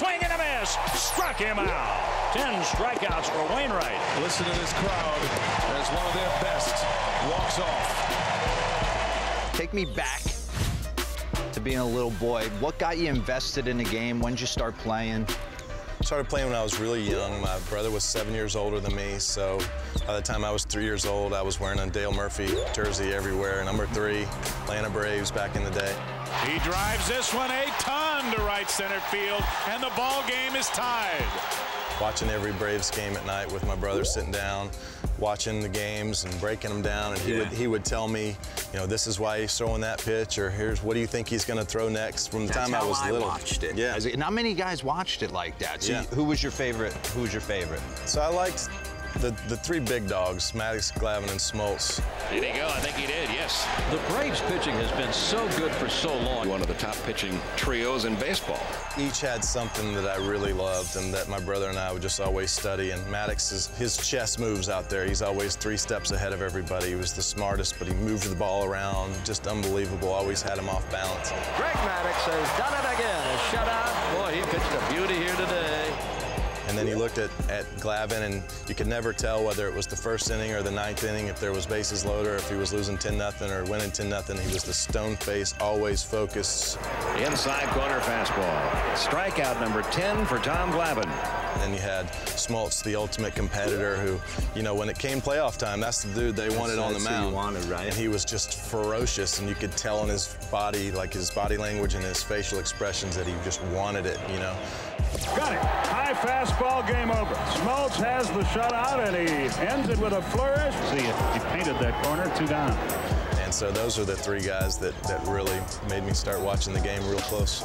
Swing and a miss. Struck him out. Ten strikeouts for Wainwright. Listen to this crowd as one of their best walks off. Take me back to being a little boy. What got you invested in the game? When did you start playing? Started playing when I was really young. My brother was seven years older than me, so by the time I was three years old, I was wearing a Dale Murphy jersey everywhere. Number three, Atlanta Braves back in the day. He drives this one a ton to right center field, and the ball game is tied. Watching every Braves game at night with my brother sitting down, watching the games and breaking them down, and he, yeah. would, he would tell me, you know, this is why he's throwing that pitch, or here's what do you think he's going to throw next. From the That's time I was I little, watched it. Yeah, not many guys watched it like that. So yeah. who was your favorite? Who was your favorite? So I liked the, the three big dogs, Maddux, Glavine, and Smoltz. Did he go? I think he did, yes. The Braves pitching has been so good for so long. One of the top pitching trios in baseball. Each had something that I really loved and that my brother and I would just always study. And Maddux, is, his chess moves out there. He's always three steps ahead of everybody. He was the smartest, but he moved the ball around. Just unbelievable. Always had him off balance. Greg Maddux has done it again. A shutout. Boy, he pitched a beauty here today. And then you looked at, at Glavine, and you could never tell whether it was the first inning or the ninth inning, if there was bases loaded, or if he was losing 10 nothing or winning 10 nothing. He was the stone face, always focused. Inside corner fastball. Strikeout number 10 for Tom Glavine. And then you had Smoltz, the ultimate competitor, who, you know, when it came playoff time, that's the dude they wanted on the mound. wanted, right? And he was just ferocious, and you could tell in his body, like his body language and his facial expressions, that he just wanted it, you know. Got it. High fastball, game over. Smoltz has the shutout, and he ends it with a flourish. See, he painted that corner, two down. And so those are the three guys that, that really made me start watching the game real close.